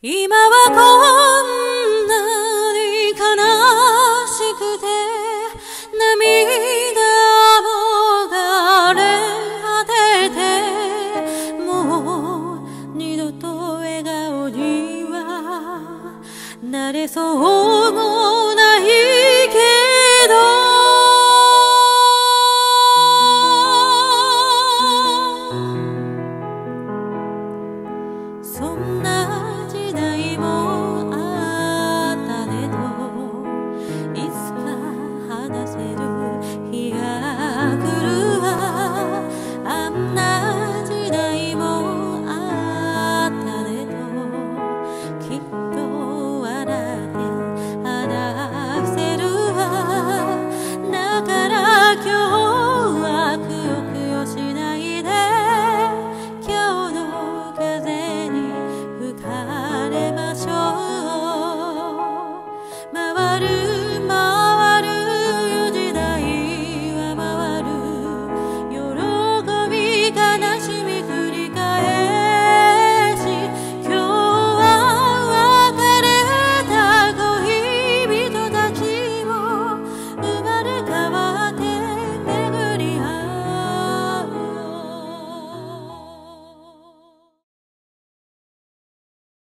今はこんなに悲しくて涙もがれ果ててもう二度と笑顔にはなれそうも